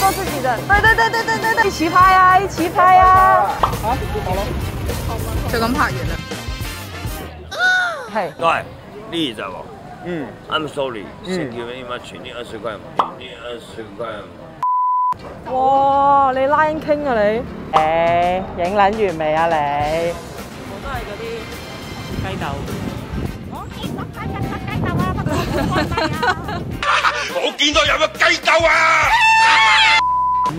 做自己的，对对对对对对对，一起拍啊，一起拍啊！好咯，就咁拍完啦。係喂，呢就喎。嗯，I'm sorry，先叫你媽全年二十塊嘛，全年二十塊嘛。哇，你 Lion King 啊你？誒，影撚完未啊你？我都係嗰啲雞竇。我見到有個雞竇啊！